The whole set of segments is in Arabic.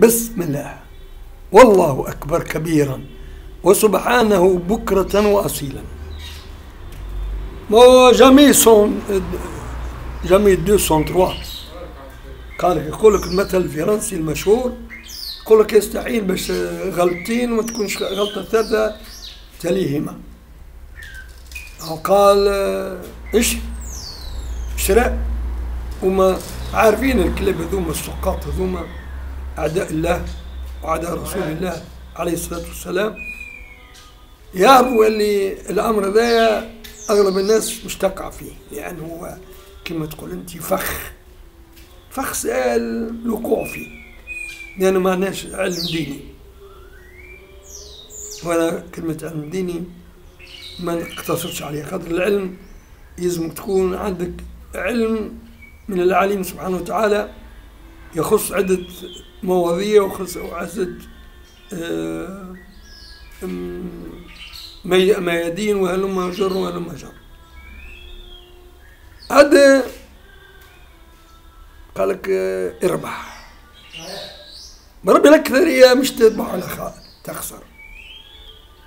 بسم الله. والله أكبر كبيرا وسبحانه بكرة وأصيلا. وجميع سون جميع 203 قال لك يقول لك المثل الفرنسي المشهور يقول لك يستحيل باش غلطتين وما تكونش غلطة ثالثة تليهما. أو قال آه، إيش؟ شراء وما عارفين الكلاب هذوما السقاط هذوما. أعداء الله وأعداء رسول الله عليه الصلاة والسلام. يعرفوا اللي الأمر ذا أغلب الناس مش تقع فيه لأنه هو كما تقول أنت فخ. فخ سهل الوقوع فيه لأنه ما عندناش علم ديني. وأنا كلمة علم ديني ما نقتصرش عليه خاطر العلم يلزم تكون عندك علم من العليم سبحانه وتعالى. يخص عدة مواضيع ويخص عدة آه، ميادين وهلم جر وهلم جر. هذا قال لك آه، اربح بربي الأكثرية مش تربح ولا تخسر.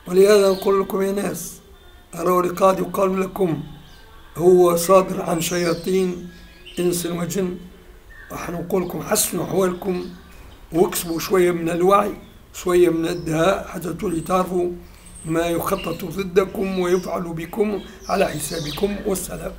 ولهذا نقول لكم يا ناس أروا لقاد يقال لكم هو صادر عن شياطين إنس وجن. راح نقول لكم حسنوا أحوالكم واكسبوا شوية من الوعي شوية من الدهاء حتى تولي تعرفوا ما يخطط ضدكم ويفعل بكم على حسابكم. والسلام.